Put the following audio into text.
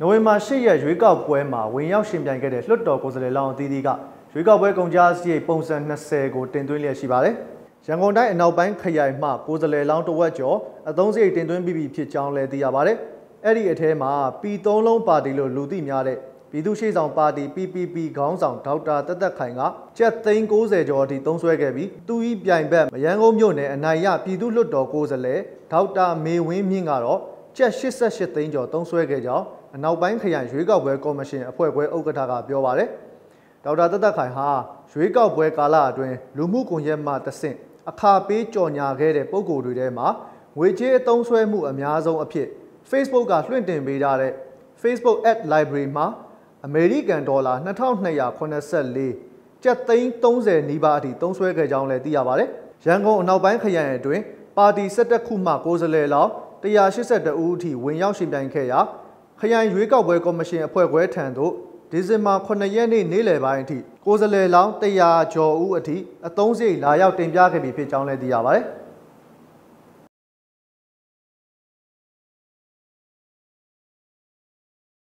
နိုဝင်ဘာ၈ရက်ရွေးကောက်ပွဲမှာဝင်ရောက်ရှင်ပြိုင်ခဲ့တဲ့လွှတ်တော်ကိုယ်စားလှယ်လောင်းအသီးသီးကရွေးကောက်ပွဲကုန်ကြစရိတ်ပုံစံ20ကိုတင်သွင်းလျက်ရှိပါတယ်။ရန်ကုန်တိုင်းအနောက်ပိုင်းခရိုင်မှကိုယ်စားလှယ်လောင်းတဝက်ကျော်အသုံးစရိတ်တင်သွင်းပြီးပြီဖြစ်ကြောင်းလည်းသိရပါတယ်။အဲ့ဒီအထဲမှာပြည်သုံးလုံးပါတီလို့လူသိများတဲ့ပြည်သူ့ရှေ့ဆောင်ပါတီ PPP ခေါင်းဆောင်ဒေါက်တာတက်တက်ခိုင်ကကျပ်သိန်း60ကျော်အထိသုံးစွဲခဲ့ပြီးသူဤပြိုင်ဘက်မရန်ကုန်မြို့နယ်အနိုင်ရပြည်သူ့လွှတ်တော်ကိုယ်စားလှယ်ဒေါက်တာမေဝင်းမြင့်ကတော့ ကျပ်88သိန်းကျော်သုံးစွဲခဲ့ကြောင်းအနောက်ပိုင်းခရိုင်ရွေးကောက်ပွဲကော်မရှင်အဖွဲ့ခွဲဥက္ကဋ္ဌကပြောပါတယ်။ဒေါက်တာတက်တက်ခိုင်ဟာရွေးကောက်ပွဲကာလအတွင်းလူမှုကွန်ရက်မှတဆင့်အခါပေးကြော်ညာခဲ့တဲ့ပုံကိုယ်တွေထဲမှာငွေကြေးအသုံးဆွဲမှုအများဆုံးအဖြစ် Facebook ကလွှင့်တင်ပေးထားတဲ့ Facebook Ad Library မှာအမေရိကန်ဒေါ်လာ2284ကျပ်သိန်း30နီးပါးအထိသုံးစွဲခဲ့ကြောင်းလည်းသိရပါတယ်။ရန်ကုန်အနောက်ပိုင်းခရိုင်အတွင်းပါတီ17ခုမှကိုယ်စားလှယ်လောက် 182ဦးအထိဝင်ရောက်ရှင်ပြိုင်ခဲ့ရာခရိုင်ရွေးကောက်ပွဲကော်မရှင်အဖွဲ့ခွဲထံသို့ဒီဇင်ဘာ9ရက်နေ့နေ့လယ်ပိုင်းအထိကိုယ်စားလှယ်လောင်း100ကျော်ဦးအထိအသုံးစရိတ်လာရောက်တင်ပြခဲ့ပြီဖြစ်ကြောင်းလည်းသိရပါတယ်။